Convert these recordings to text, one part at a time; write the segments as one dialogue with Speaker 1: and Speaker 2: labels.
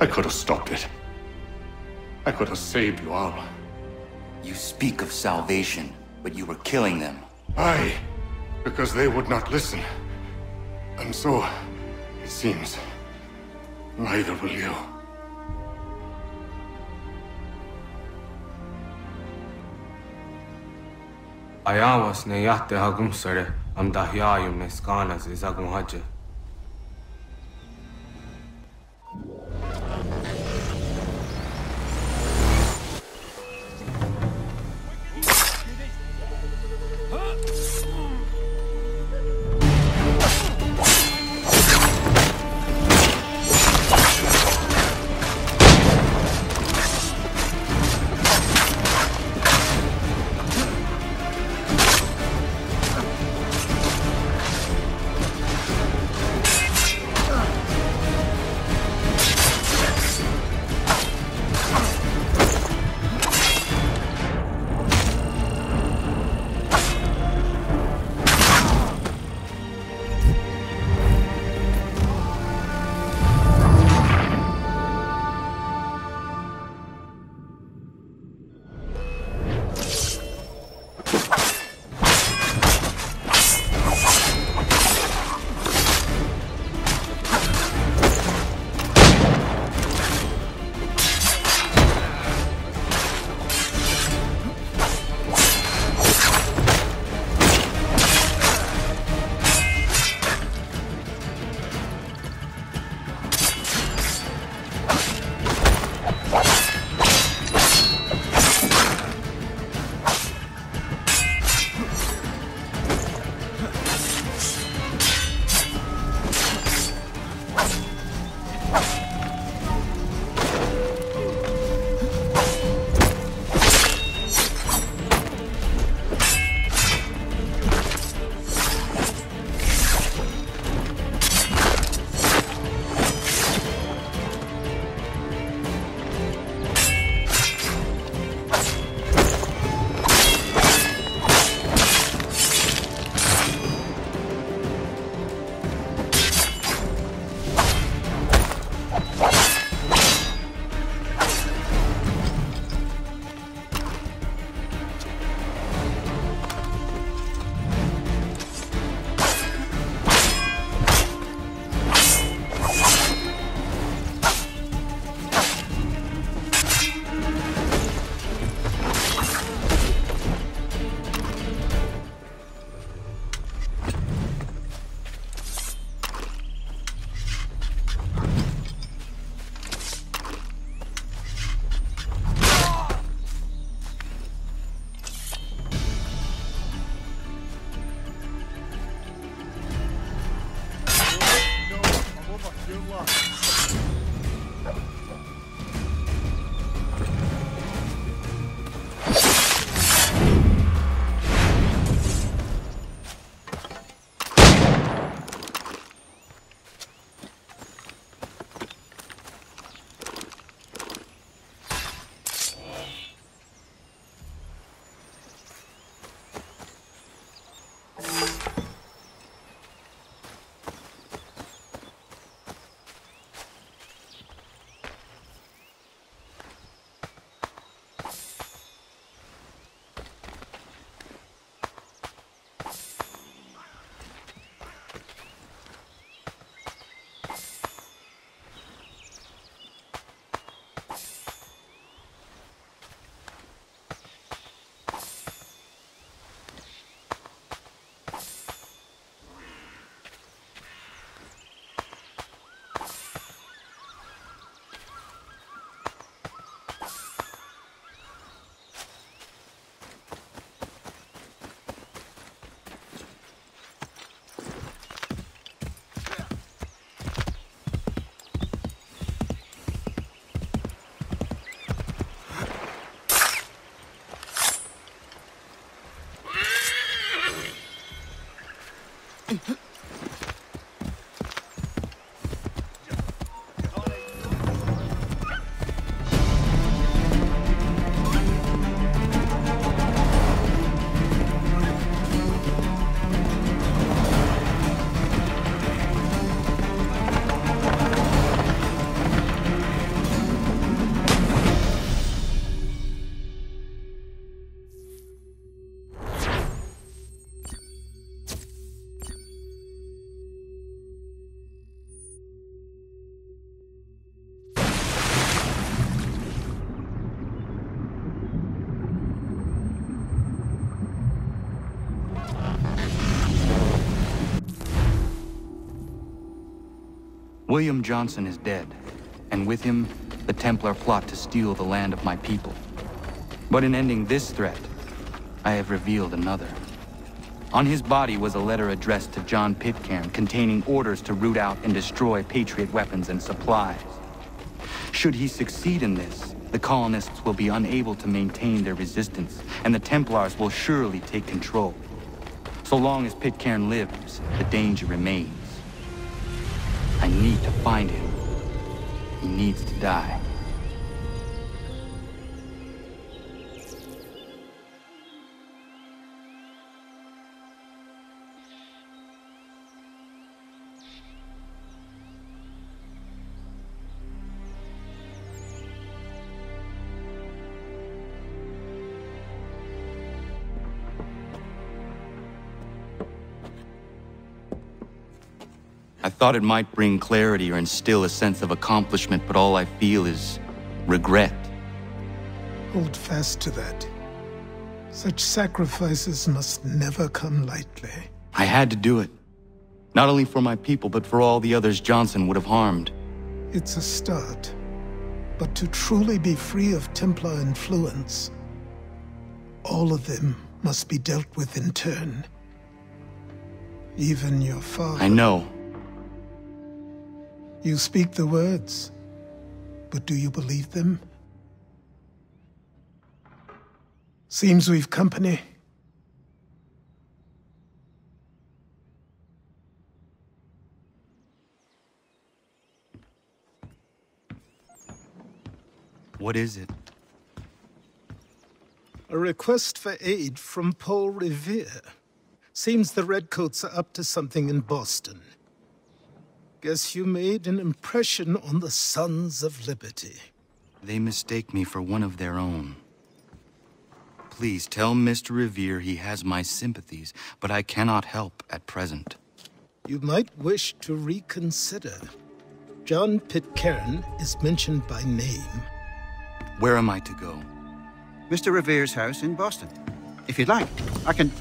Speaker 1: I could have stopped it. I could have saved you all.
Speaker 2: You speak of salvation, but you were killing them.
Speaker 1: Aye, because they would not listen. And so, it seems, neither will you.
Speaker 3: Ayawas ne yahte hagum sare am dahyayum ne skanas izagum hajje.
Speaker 2: William Johnson is dead, and with him, the Templar plot to steal the land of my people. But in ending this threat, I have revealed another. On his body was a letter addressed to John Pitcairn containing orders to root out and destroy Patriot weapons and supplies. Should he succeed in this, the colonists will be unable to maintain their resistance, and the Templars will surely take control. So long as Pitcairn lives, the danger remains. Need to find him. He needs to die. I thought it might bring clarity or instill a sense of accomplishment, but all I feel is regret.
Speaker 4: Hold fast to that. Such sacrifices must never come lightly.
Speaker 2: I had to do it. Not only for my people, but for all the others Johnson would have harmed.
Speaker 4: It's a start. But to truly be free of Templar influence, all of them must be dealt with in turn. Even your father.
Speaker 2: I know.
Speaker 4: You speak the words, but do you believe them? Seems we've company.
Speaker 2: What is it?
Speaker 4: A request for aid from Paul Revere. Seems the Redcoats are up to something in Boston. Guess you made an impression on the Sons of Liberty.
Speaker 2: They mistake me for one of their own. Please tell Mr. Revere he has my sympathies, but I cannot help at present.
Speaker 4: You might wish to reconsider. John Pitcairn is mentioned by name.
Speaker 2: Where am I to go?
Speaker 5: Mr. Revere's house in Boston. If you'd like, I can...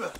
Speaker 5: Huh.